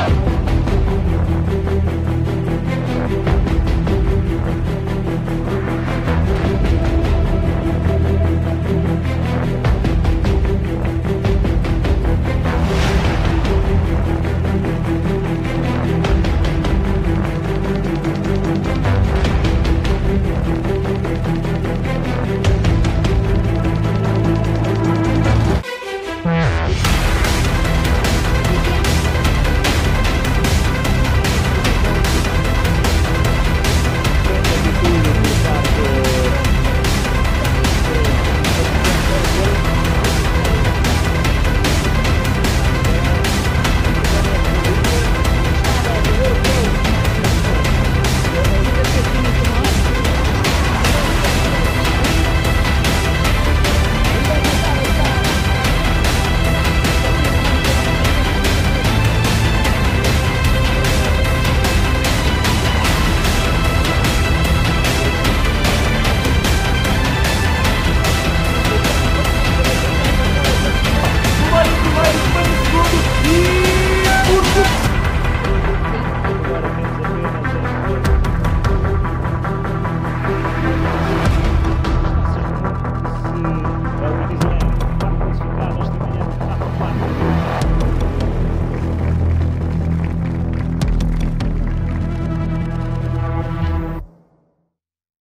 Bye.